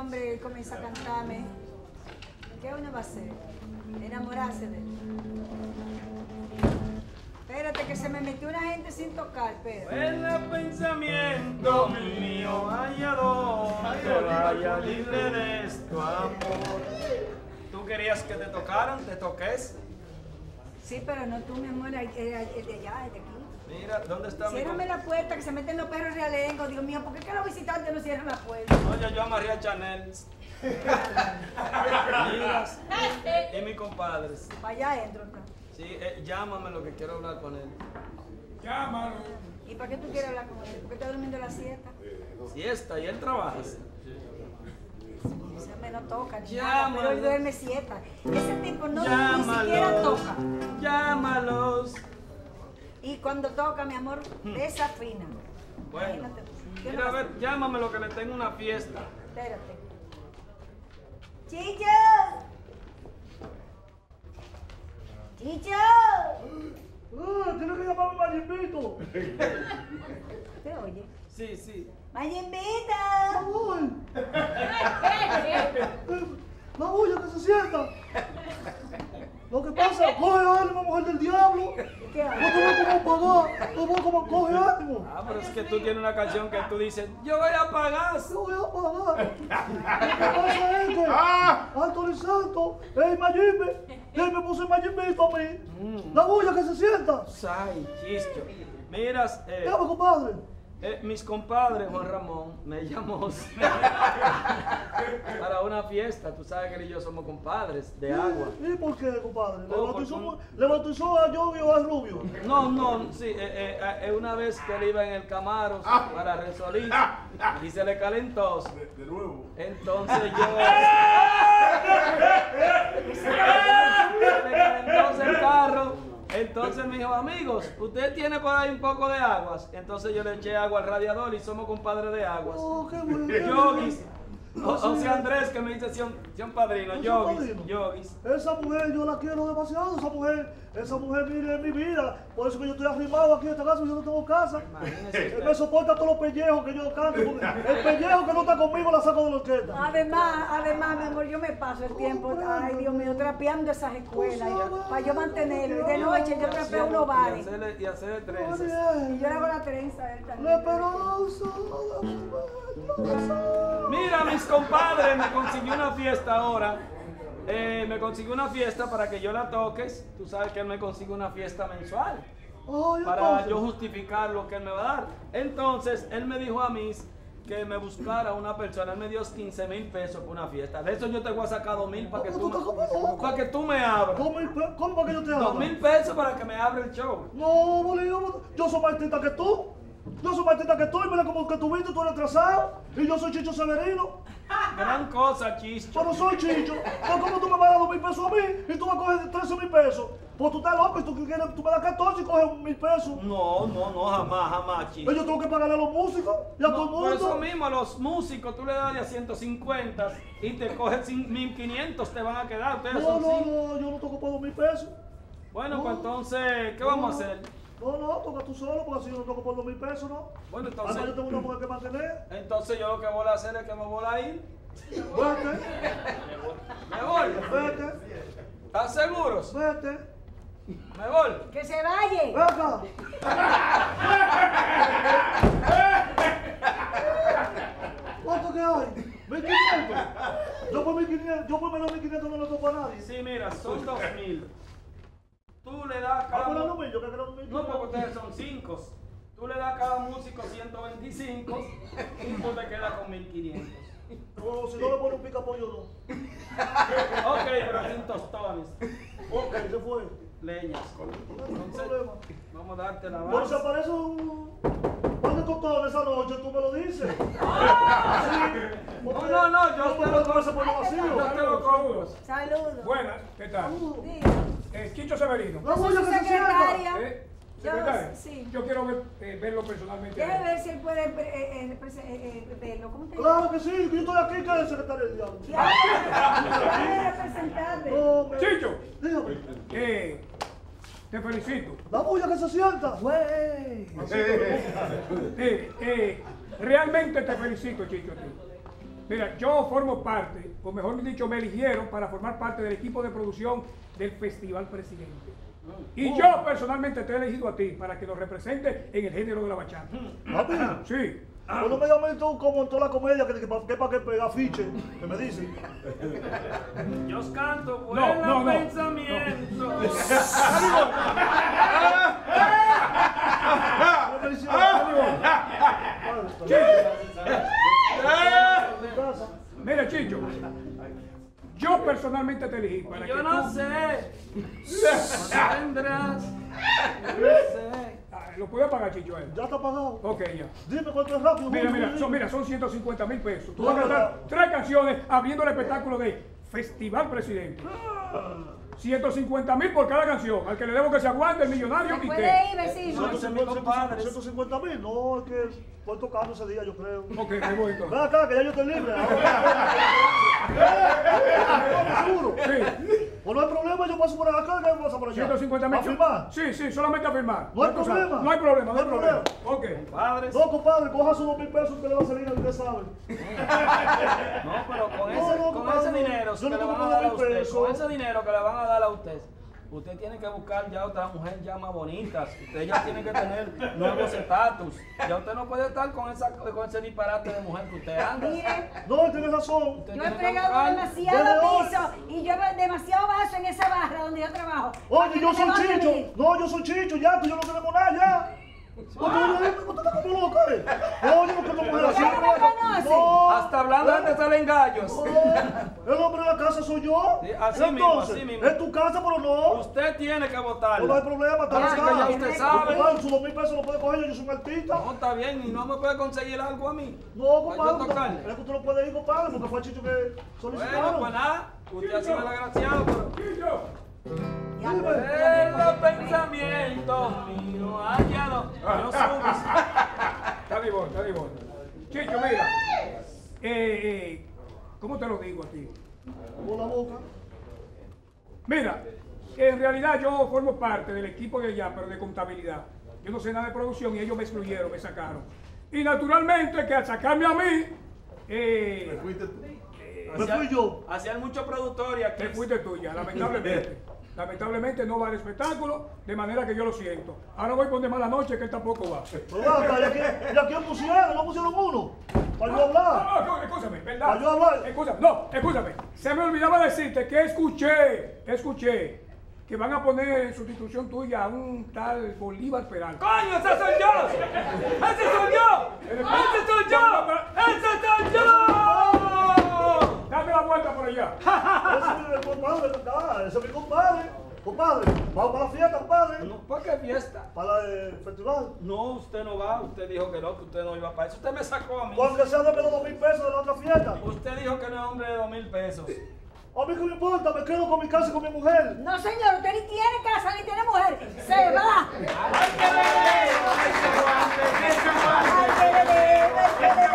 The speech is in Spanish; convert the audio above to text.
hombre comienza a cantarme, ¿qué uno va a hacer? Enamorarse de él. Espérate que se me metió una gente sin tocar, Pedro. El pensamiento mío haya donde vaya libre de tu amor. ¿Tú querías que te tocaran? ¿Te toques? Sí, pero no tú, mi amor, el el de allá, el de aquí. Mira, ¿dónde está mi Ciérrame la puerta, que se meten los perros realengos. Dios mío, ¿por qué que los visitantes no cierran la puerta? Oye, yo amarré a Chanel. Miras. Y mi compadre. Para allá adentro. acá. Sí, eh, llámame lo que quiero hablar con él. Llámalo. ¿Y para qué tú quieres hablar con él? ¿Por qué está durmiendo la siesta? Siesta, y él trabaja. Ese me no toca Llámalo. pero él duerme siesta. Ese tipo no ni siquiera Llámalos. toca. Llámalos. Y cuando toca, mi amor, desafina. Bueno, Imagínate. ¿Qué mira, a ver, llámame lo que le tengo una fiesta. Espérate. ¡Chicho! ¡Chicho! Ah, tienes que llamarme Marimbito. ¿Te oye? Sí, sí. ¡Mayembito! Uy. La bulla que se sienta. Lo que pasa, coge ánimo, mujer del diablo. ¿Qué voy como pagar. No voy como coge ánimo. Ah, pero es que tú tienes una canción que tú dices, yo voy a pagar. No voy a pagar. Lo que pasa es que Anthony Santos, el Mayimbe, él me puso el Mayimbito a mí. La bulla que se sienta. Ay, chisto. Miras, eh, Llama, compadre. Eh, mis compadres, Juan Ramón, me llamó para una fiesta. Tú sabes que él y yo somos compadres de agua. ¿Y por qué, compadre? ¿Le Oh, bautizó, le bautizó a Yogi o a Rubio? No, no, sí, eh, eh, eh, una vez que él iba en el Camaro para Resolís y se le calentó. De nuevo. Entonces yo. se le calentó el carro. Entonces me dijo, amigos, usted tiene por ahí un poco de aguas. Entonces yo le eché agua al radiador y somos compadres de aguas. Oh, qué bueno. Yogis. O, o sea, Andrés que me dice Sion, Padrino, ¿Sion Yogis, Padrino? Yogis. Esa mujer yo la quiero demasiado, esa mujer, esa mujer mire mi vida, por eso que yo estoy arrimado aquí en esta casa, yo no tengo casa. Él me soporta todos los pellejos que yo canto, el pellejo que no está conmigo la saco de la orquesta. Además, además, mi amor, yo me paso el tiempo, ay Dios mío, trapeando esas escuelas para yo mantenerlo. Y de noche yo trapeo unos bares. y hacerle Muy trenzas. Y yo le hago la trenza a él también. Mira, mis compadres, me consiguió una fiesta ahora. Eh, me consiguió una fiesta para que yo la toques. Tú sabes que él me consigue una fiesta mensual. Ay, Para yo justificar lo que él me va a dar. Entonces, él me dijo a mí que me buscara una persona. Él me dio 15 mil pesos por una fiesta. De eso yo te voy a sacar 2 mil para que tú me, para que tú me abras. ¿Cómo, ¿Cómo para que yo te 2 haga? mil pesos para que me abra el show. No, Bolívar, yo soy más artista que tú. Yo soy más que tú y mira como que tú viste, tú eres trazado. Y yo soy Chicho Severino. Gran cosa, chicho. Yo no soy Chicho. Entonces, ¿cómo tú me vas a dar dos mil pesos a mí y tú vas a coger 13 mil pesos? Pues tú estás loco y tú, quieres, tú me das 14 y coges mil pesos. No, no, no, jamás, jamás, chicho. Y yo tengo que pagarle a los músicos y a todo el No, por eso mundo. mismo a los músicos tú le das de a 150 y te coges cin- 1500 te van a quedar. Ustedes No, son no, cinco. no, yo no toco por dos mil pesos. Bueno, No. pues entonces, ¿qué vamos a hacer? No, no, toca tú solo porque así yo no toco por dos mil pesos, ¿no? Bueno, Además yo entonces, tengo una mujer que mantener. entonces yo lo que voy a hacer es que me voy a ir. Vete, Me voy. vete, ¿Estás seguros? vete. Me voy. Que se vaya. Ven acá. ¿Cuánto que hay? 1500. Yo por 1500, yo por menos 1500 no le toco a nadie. Sí, mira, son 2000. Le das a Ah, cada. No, porque ustedes son 5. Tú le das a cada músico 125 y tú te quedas con 1500. O si no le pone un pica pollo, no. Ok, pero sin tostones. Ok, se fue. Leñas. No hay Entonces, problema. vamos a darte la Bueno, se base. aparece un. ¿Cuánto costó esa noche? Tú me lo dices. No, no, no, yo te lo compro. Yo te lo compro. Saludos. Buenas, ¿qué tal? Eh, Chicho Severino. Yo soy su que se sienta. secretaria. ¿Eh? Yo- sí. yo quiero ver- eh, verlo personalmente. Déjame ver si él puede eh, eh, eh, eh, verlo. ¿Cómo te Claro que sí, yo estoy aquí que es el secretario del diablo. No, me- Chicho, Dígame. eh, te felicito. La bulla que se sienta. Eh, eh, realmente te felicito, Chicho. tío. Mira, yo formo parte, o mejor dicho, me eligieron para formar parte del equipo de producción del Festival Presidente. Y yo personalmente te he elegido a ti para que nos represente en el género de la bachata. Sí. Pues no me llames tú como en toda la comedia que, que, pa- que para que pega afiche, que me dicen. Yo os canto No, no, no. pensamiento. Una felicidad. En mi casa. Mira, Chicho, yo personalmente te elegí para Yo que no tú- sé. Tendrás. No sé. Ah, ¿Lo puedo pagar, Chicho? él? Ya está pagado. Ok, ya. Dime cuánto es rápido. Mira, mira, son, mira, son 150 mil pesos. Tú vas a cantar tres canciones abriendo el espectáculo de Festival Presidente. 150 mil por cada canción. Al que le debo que se aguante, el millonario ¿Se y puede ir, vecino? No, ese es mi compadre. 150 mil, no, es que estoy tocando ese día, yo creo. Ok, me voy entonces. Ven acá, que ya yo estoy libre. ¿Seguro? Sí, Pues no hay problema, yo paso por acá, ¿qué pasa por allá? 150 mil. ¿A firmar? Sí, sí, solamente a firmar. No hay problema. No hay problema, no hay problema. Ok. Padres. No, compadre, coja sus dos mil pesos que le va a salir, usted sabe. No, pero con No, ese, con dinero que le van a dar a usted, con ese dinero que le van a dar a usted, usted tiene que buscar ya otra mujer ya más bonitas. Usted ya tiene que tener nuevos estatus. Ya usted no puede estar con esa con ese disparate de mujer que usted anda. Mire, No, tiene razón. Usted yo he fregado demasiado piso y yo demasiado vaso en esa barra donde yo trabajo. ¿Para Oye, yo soy Chicho. No, yo soy Chicho, ya, tú y yo no tenemos nada, ya. Oye, oye, usted está como loca, eh. No, yo no quiero mujer así. No me conoce. No. Hasta hablando te salen gallos. No, El hombre de la casa soy yo. Sí, así mismo, Entonces, así mismo. Es tu casa, pero no. Usted tiene que No, no hay problema, está que acá. ya usted sabe. Compadre, sus dos mil pesos lo puede coger yo, yo soy un artista. No, está bien, y no me puede conseguir algo a mí. No, yo compadre, es que usted no puede ir, compadre, porque fue Chicho que Bueno, solicitaron. pues nada, usted ha sido el agraciado, pero... En los pensamientos míos hallado. No subes. Está vivo, está vivo. Chicho, mira. Eh, eh, ¿Cómo te lo digo a ti? Por la boca. Mira, en realidad yo formo parte del equipo de allá, pero de contabilidad. Yo no sé nada de producción y ellos me excluyeron, me sacaron. Y naturalmente que al sacarme a mí, eh, Me fui yo. Hacían muchos productores aquí. te fuiste tuya, lamentablemente. Lamentablemente no va al espectáculo, de manera que yo lo siento. Ahora voy a poner mala noche que él tampoco va. ¿y aquí, y aquí pusieron? ¿No pusieron uno? Para yo hablar. Ah, no, escúchame, ¿verdad? Para yo hablar. Escúchame, no, escúchame. Se me olvidaba decirte que escuché, escuché que van a poner en sustitución tuya a un tal Bolívar Peralta. ¡Coño, ese soy yo! ¡Ese soy yo! ¡Ese soy yo! ¡Ese soy yo! por allá. Ese es mi compadre, ah, ese es mi compadre. Compadre, vamos para la fiesta, compadre. No, ¿Para qué fiesta? Para el festival. No, usted no va. Usted dijo que no, que usted no iba para eso. Usted me sacó a mí. Porque se ha los dos mil pesos de la otra fiesta. Usted dijo que no es hombre de dos mil pesos. A mí que me importa, me quedo con mi casa y con mi mujer. No, señor, usted ni tiene casa ni tiene mujer. Se va. ¡Ay, que ¡Ay, que ¡Ay, que ¡Ay, que!